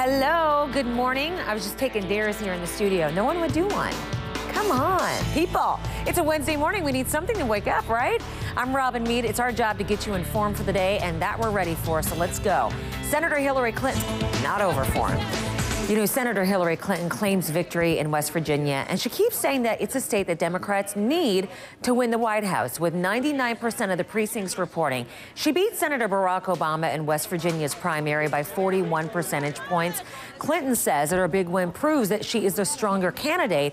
Hello, good morning. I was just taking dares here in the studio. No one would do one. Come on, people. It's a Wednesday morning. We need something to wake up, right? I'm Robin Meade. It's our job to get you informed for the day, and that we're ready for, so let's go. Senator Hillary Clinton, not over for him. You know, Senator Hillary Clinton claims victory in West Virginia, and she keeps saying that it's a state that Democrats need to win the White House, with 99% of the precincts reporting. She beat Senator Barack Obama in West Virginia's primary by 41 percentage points. Clinton says that her big win proves that she is the stronger candidate